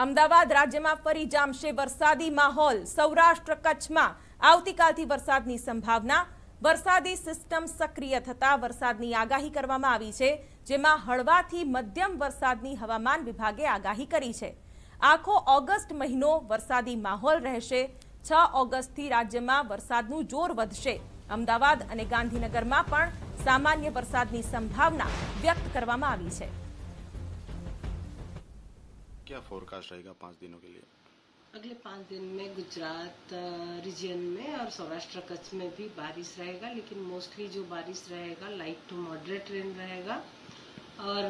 અમદાવાદ રાજ્યમાં ફરી જામશે વરસાદી માહોલ. સૌરાષ્ટ્ર કચ્છમાં આવતીકાલથી વરસાદની સંભાવના. વરસાદી સિસ્ટમ સક્રિય થતા વરસાદની આગાહી કરવામાં આવી છે, જેમાં હળવાથી મધ્યમ વરસાદની હવામાન વિભાગે આગાહી કરી છે. આખો ઓગસ્ટ મહિનો વરસાદી માહોલ રહેશે. છ ઓગસ્ટથી રાજ્યમાં વરસાદનું જોર વધશે. અમદાવાદ અને ગાંધીનગરમાં પણ સામાન્ય વરસાદની સંભાવના વ્યક્ત કરવામાં આવી છે. क्या फोरकास्ट रहेगा पाँच दिनों के लिए? अगले पाँच दिन में गुजरात रीजन में और सौराष्ट्र कच्छ में भी बारिश रहेगा, लेकिन मोस्टली जो बारिश रहेगा लाइट टू मॉडरेट रेन रहेगा। और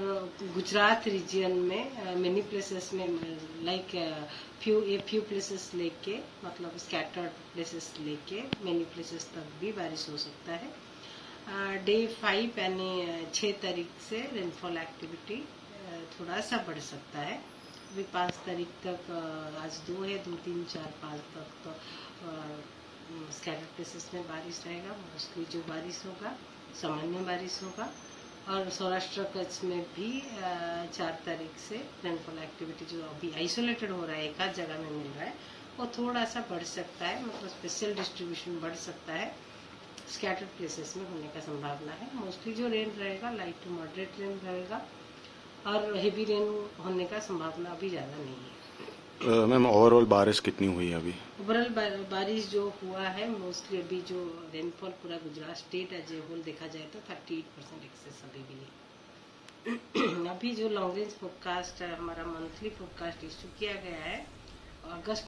गुजरात रीजन में मेनी प्लेसेस में like few a few places लेके मतलब स्कैटर्ड प्लेसेस लेके मेनी प्लेसेस तक भी बारिश हो सकता है। डे फाइव यानी छः तारीख से रेनफॉल एक्टिविटी थोड़ा सा बढ़ सकता है। अभी पाँच तारीख तक आज दो है, दो, तीन, चार पाँच तक तो स्कैटर्ड प्लेसेस में बारिश रहेगा मोस्टली जो बारिश होगा, सामान्य बारिश होगा, और सौराष्ट्र कच्छ में भी चार तारीख से रेनफॉल एक्टिविटी जो अभी आइसोलेटेड हो रहा है, एक आध जगह में मिल रहा है, वो थोड़ा सा बढ़ सकता है मतलब स्पेशल डिस्ट्रीब्यूशन बढ़ सकता है स्कैटर्ड प्लेसेस में होने का संभावना है। मोस्टली जो रेन रहेगा लाइट टू मॉडरेट रेन रहेगा और हेवी रेन होने का संभावना अभी ज़्यादा नहीं है। मैम ओवरऑल बारिश कितनी हुई है अभी? ओवरऑल बारिश जो हुआ है मोस्टली अभी जो रेनफॉल पूरा Gujarat state as a whole देखा जाए तो थर्टी एट परसेंट एक्सेस अभी भी है अभी जो लॉन्ग रेंज फोरकास्ट हमारा मंथली फोरकास्ट इश्यू किया गया है अगस्त